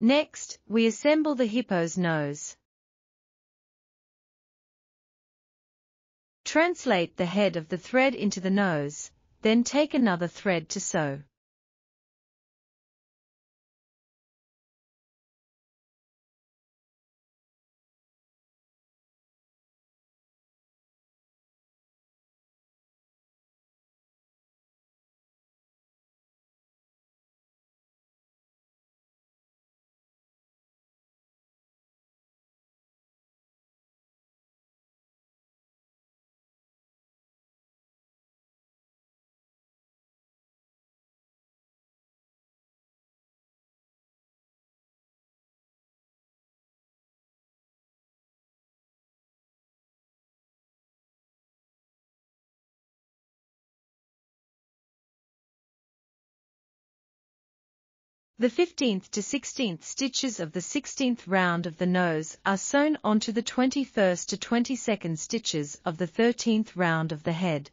Next, we assemble the hippo's nose. Translate the head of the thread into the nose, then take another thread to sew. The 15th to 16th stitches of the 16th round of the nose are sewn onto the 21st to 22nd stitches of the 13th round of the head.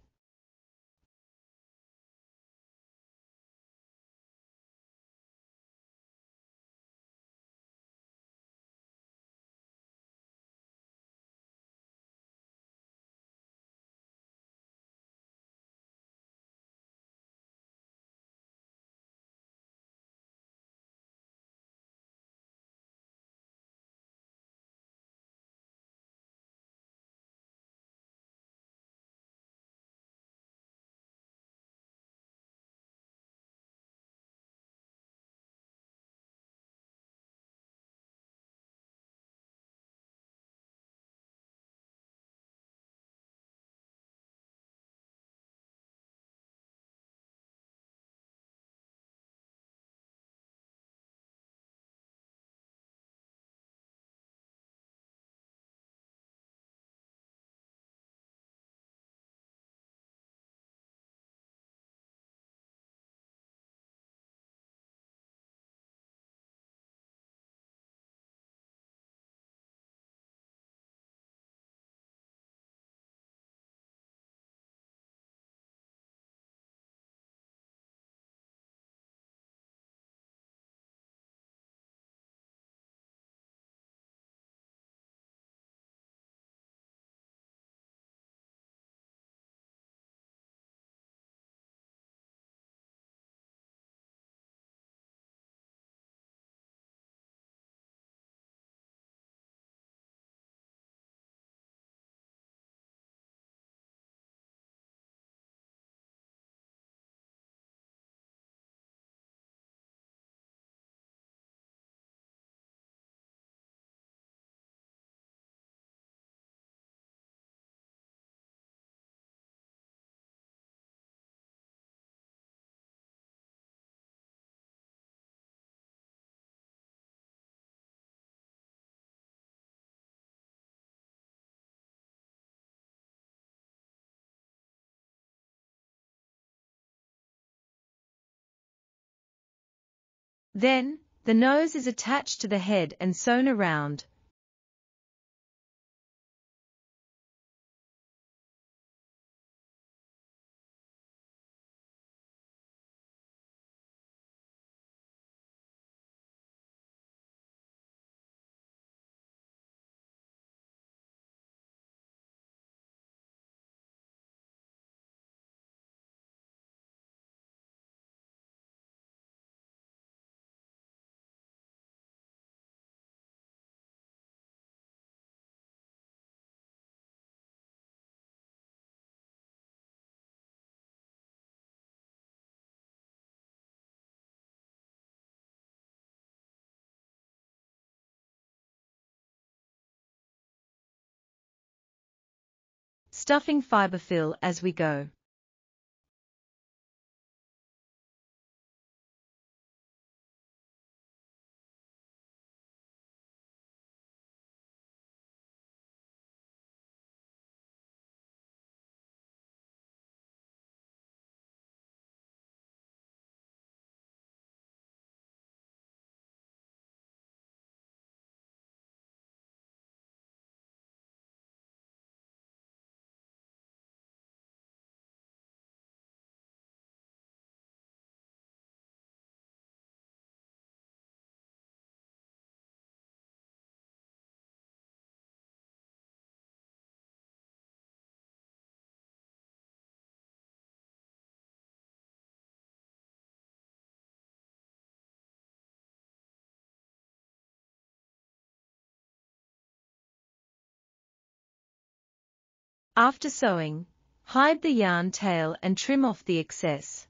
Then, the nose is attached to the head and sewn around, stuffing fiber fill as we go. After sewing, hide the yarn tail and trim off the excess.